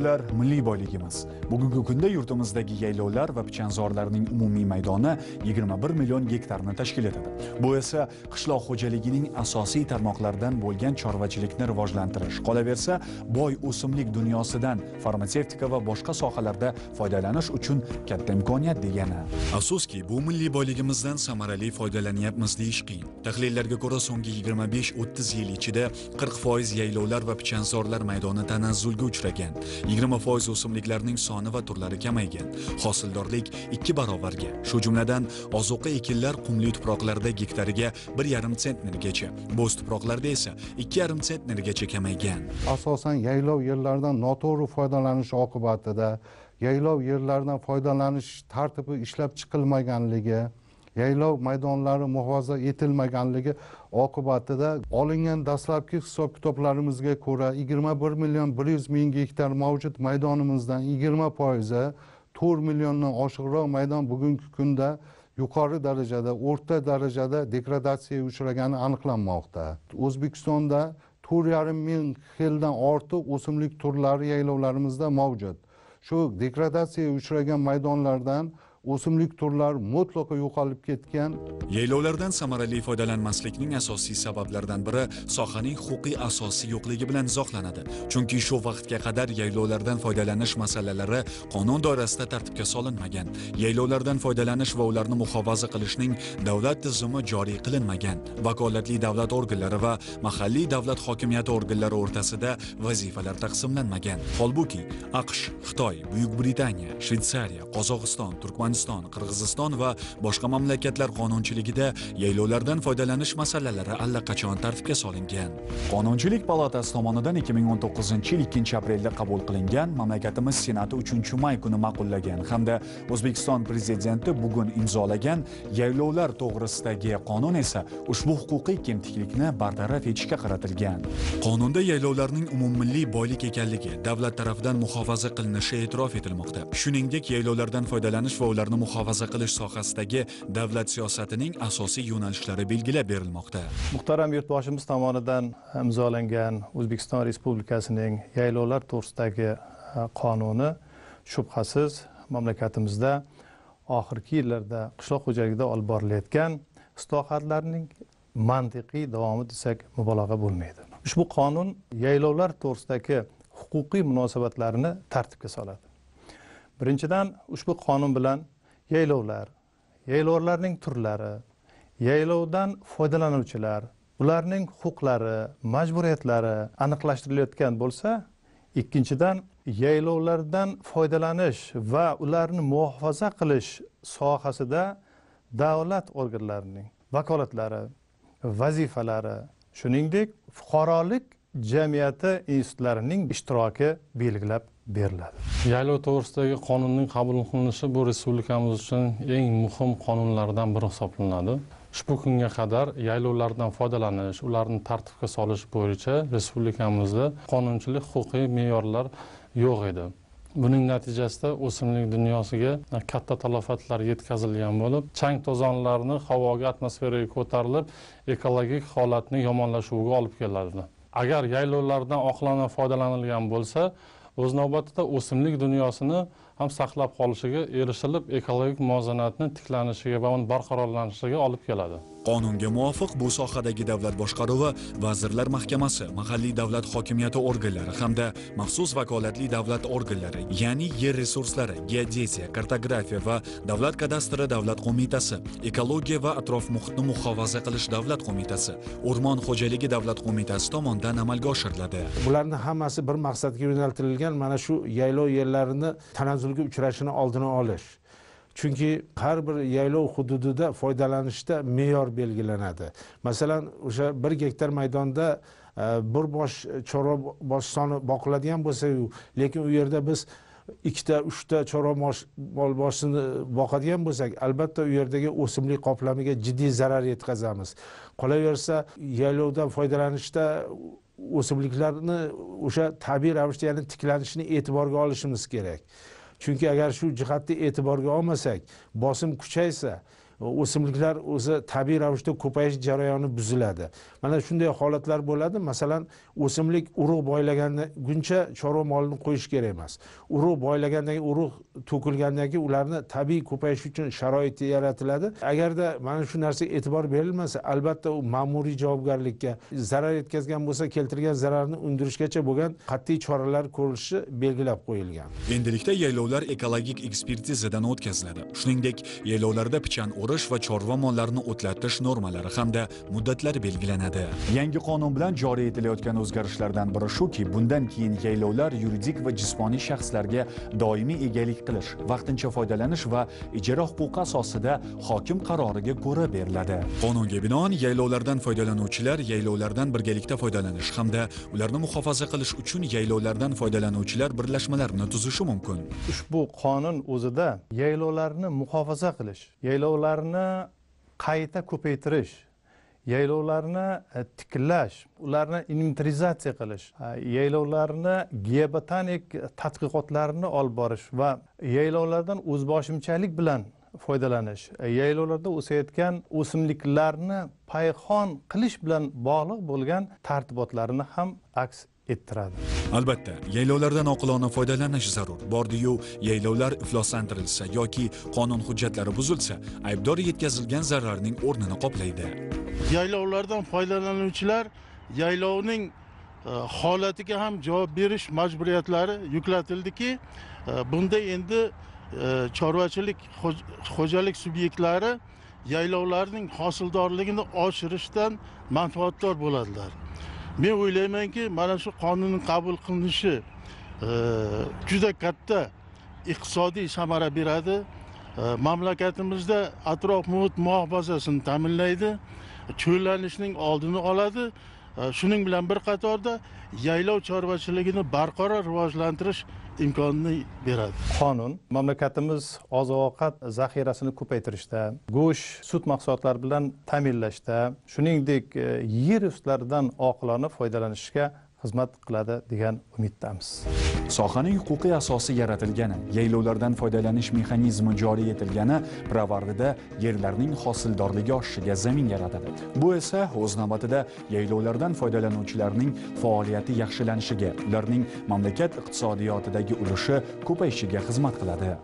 Yaylovlar milliy boyligimiz. Bugungi kunda yurtimizdagi yaylovlar va pichanzorlarning umumiy maydoni 21 million gektarni tashkil etadi. Bu esa qishloq xo'jaligining asosiy tarmoqlaridan bo'lgan chorvachilikni rivojlantirish, qolaversa, boy o'simlik dunyosidan farmatsevtika va boshqa sohalarda foydalanish uchun katta imkoniyat degani. Afsuski, bu milliy boyligimizdan samarali foydalanyapmiz deyish qiyin. Tahlillarga ko'ra, so'nggi 25-30 yil ichida 40% yaylovlar va pichanzorlar maydoni tanazzulga uchragan 20 foiz o'simliklarning soni va turlari kamaygan. Hosildorlik ikki barobarga shu jumladan ozuqa ekinlar qumli tuproqlarda gektariga 1,5 sentnergacha bo'z tuproqlarda esa 2,5 sentnergacha kamaygan. Asosan yaylov yerlaridan noto'g'ri foydalanish oqibatida yaylov yerlaridan foydalanish tartibi ishlab chiqilmaganligi yaylov maydonlari muhofaza etilmaganligi oqibatida olingan dastlabki hisob kitoblarimizga ko'ra yigirma bir million bir yuz ming gektar mavjud maydonimizdan yigirma foizi to'rt milliondan oshiqroq maydon bugungi kunda yuqori darajada o'rta darajada degradatsiyaga uchragani aniqlanmoqda. O'zbekistonda to'rt yarim ming xildan ortiq o'simlik turlari yaylovlarimizda mavjud. Shu degradatsiyaga uchragan maydonlardan o'simlik turlari mutlaqo yo'qolib ketgan. Yaylovlardan samarali foydalanmaslikning asosiy sabablaridan biri sohaning huquqiy asosi yo'qligi bilan izohlanadi. Chunki shu vaqtga qadar yaylovlardan foydalanish masalalari qonun doirasida tartibga solinmagan. Yaylovlardan foydalanish va ularni muhofaza qilishning davlat tizimi joriy qilinmagan. Vakolatli davlat organlari va mahalliy davlat hokimiyati organlari o'rtasida vazifalar taqsimlanmagan. Holbuki aqsh xitoy buyuk britaniya shvetsariya qozog'iston turkman turkmaniston qirg'iziston va boshqa mamlakatlar qonunchiligida yaylovlardan foydalanish masalalari allaqachon tartibga solingan. Qonunchilik palatasi tomonidan 2019 yil 2 aprelda qabul qilingan mamlakatimiz senati 3 may kuni ma'qullagan hamda o'zbekiston prezidenti bugun imzolagan yaylovlar to'g'risidagi qonun esa ushbu huquqiy kemtiklikni bartaraf etishga qaratilgan. Qonunda yaylovlarning umummilliy boylik ekanligi davlat tarafidan muhofaza qilinishi e'tirof etilmoqda. Shuningdek yaylovlardan foydalanish va ularni muhofaza qilish sohasidagi davlat siyosatining asosiy yo'nalishlari belgilab berilmoqda. Muhtaram yurtboshimiz tomonidan imzolangan o'zbekiston respublikasining yaylovlar to'g'risidagi e, qonuni. Shubhasiz mamlakatimizda oxirgi yillarda qishloq xo'jaligida olib borilayotgan islohotlarning mantiqiy davomi desak mubolag'a bo'lmaydi. Ushbu qonun yaylovlar to'g'risidagi huquqiy munosabatlarni tartibga soladi. Birinchidan ushbu qonun bilan yaylovlar yaylovlarning turlari yaylovdan foydalanuvchilar ularning huquqlari majburiyatlari aniqlashtirilayotgan bo'lsa ikkinchidan yaylovlardan foydalanish va ularni muhofaza qilish sohasida davlat organlarining vakolatlari vazifalari shuningdek fuqarolik jamiyati institutlarining ishtiroki belgilab beriladi. Yaylov to'g'risidagi qonunning qabul qilinishi bu respublikamiz uchun eng muhim qonunlardan biri hisoblanadi. Ushbu kunga qadar yaylovlardan foydalanish ularni tartibga solish bo'yicha respublikamizda qonunchilik huquqiy me'yorlar yo'q edi. Buning natijasida o'simlik dunyosiga katta talofatlar yetkazilgan bo'lib chang to'zonlarni havoga atmosferaga ko'tarilib ekologik holatni yomonlashuviga olib keladi. Agar yaylovlardan oqilona foydalanilgan bo'lsa o'z navbatida o'simlik dunyosini ham saqlab qolishiga erishilib ekologik muvozanatni tiklanishiga va uni barqarorlanishiga olib keladi. Qonunga muvofiq bu sohadagi davlat boshqaruvi vazirlar mahkamasi mahalliy davlat hokimiyati organlari hamda maxsus vakolatli davlat organlari ya'ni yer resurslari geodeziya kartografiya va davlat kadastri davlat qo'mitasi ekologiya va atrof muhitni muhofaza qilish davlat qo'mitasi o'rmon xo'jaligi davlat qo'mitasi tomonidan amalga oshiriladi. Bularni hammasi bir maqsadga yo'naltirilgan mana shu yaylov yerlarini tanazzulga uchrashini oldini olish. Chunki har bir yaylov hududida foydalanishda me'yor belgilanadi. Masalan o'sha bir gektar maydonda e, bir bosh chorva bosh soni boqiladigan bo'lsayu lekin u yerda biz ikkita uchta chorva mol boshini boqadigan bo'lsak albatta u yerdagi o'simlik qoplamiga jiddiy zarar yetkazamiz. Qolaversa yaylovdan foydalanishda o'simliklarni o'sha tabiiy ravishda ya'ni tiklanishini e'tiborga olishimiz kerak. Chunki agar shu jihatni e'tiborga olmasak bosim kuchaysa o'simliklar o'zi tabiiy ravishda ko'payish jarayoni buziladi. Mana shunday holatlar bo'ladi. Masalan o'simlik urug' boylaguncha chorva molini qo'yish kerak emas. Urug' boylagandan keyin urug' to'kilgandan keyin ularni tabiiy ko'payishi uchun sharoit yaratiladi. Agarda mana shu narsaga e'tibor berilmasa albatta u ma'muriy javobgarlikka zarar yetkazgan bo'lsa keltirgan zararni undirishgacha bo'lgan qat'iy choralar ko'rilishi belgilab qo'yilgan. Endilikda yaylovlar ekologik ekspertizadan o'tkaziladi. Shuningdek yaylovlarda pichan o'rish va chorva mollarini o'tlatish normalari hamda muddatlari belgilanadi. Yangi qonun bilan joriy etilayotgan o'zgarishlardan biri shuki bundan keyin yaylovlar yuridik va jismoniy shaxslarga doimiy egalik qilish vaqtincha foydalanish va ijara huquqi asosida hokim qaroriga ko'ra beriladi. Qonunga binoan yaylovlardan foydalanuvchilar yaylovlardan birgalikda foydalanish hamda ularni muhofaza qilish uchun yaylovlardan foydalanuvchilar birlashmalarini tuzishi mumkin. Ushbu qonun o'zida yaylovlarni muhofaza qilish yaylovlarni qayta ko'paytirish yaylovlarni e, tiklash ularni inventarizatsiya qilish e, yaylovlarni geobotanik tadqiqotlarini olib borish va yaylovlardan o'zboshimchalik bilan foydalanish e, yaylovlarda o'sayotgan o'simliklarni payhon qilish bilan bog'liq bo'lgan tartibotlarni ham aks ettiradi. Albatta yaylovlardan oqilona foydalanish zarur. Bordiyu yaylovlar ifloslantirilsa yoki qonun hujjatlari buzilsa aybdor yetkazilgan zararning o'rnini qoplaydi. Yaylovlardan foydalanuvchilar yaylovning e, holatiga ham javob berish majburiyatlari yuklatildiki e, bunda endi e, chorvachilik xoj- xo'jalik subyektlari yaylovlarning hosildorligini oshirishdan manfaatdor bo'ladilar men o'ylaymanki mana shu qonunning qabul qilinishi e, juda katta iqtisodiy samara beradi. E, mamlakatimizda atrof muhit muhofazasini ta'minlaydi cho'llanishning oldini oladi. E, shuning bilan bir qatorda yaylov chorvachiligini barqaror rivojlantirish imkonini beradi. Qonun mamlakatimiz oziq ovqat zaxirasini ko'paytirishda go'sht sut mahsulotlari bilan ta'minlashda shuningdek e, yer ustlaridan oqilona foydalanishga xizmat qiladi degan umiddamiz. Sohaning huquqiy asosi yaratilgani yaylovlardan foydalanish mexanizmi joriy etilgani pirovardida yerlarning hosildorligi oshishiga zamin yaratadi. Bu esa o'z navbatida yaylovlardan foydalanuvchilarning faoliyati yaxshilanishiga ularning mamlakat iqtisodiyotidagi ulushi ko'payishiga xizmat qiladi.